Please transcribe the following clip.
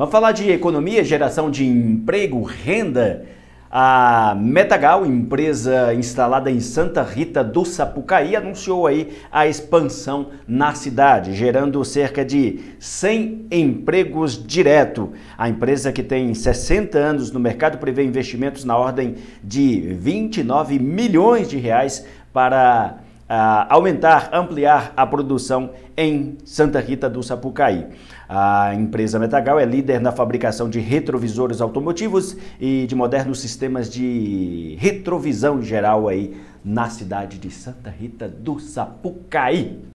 Vamos falar de economia, geração de emprego, renda. A Metagal, empresa instalada em Santa Rita do Sapucaí, anunciou aí a expansão na cidade, gerando cerca de 100 empregos direto. A empresa que tem 60 anos no mercado prevê investimentos na ordem de 29 milhões de reais para uh, aumentar, ampliar a produção em Santa Rita do Sapucaí. A empresa Metagal é líder na fabricação de retrovisores automotivos e de modernos sistemas de retrovisão geral aí na cidade de Santa Rita do Sapucaí.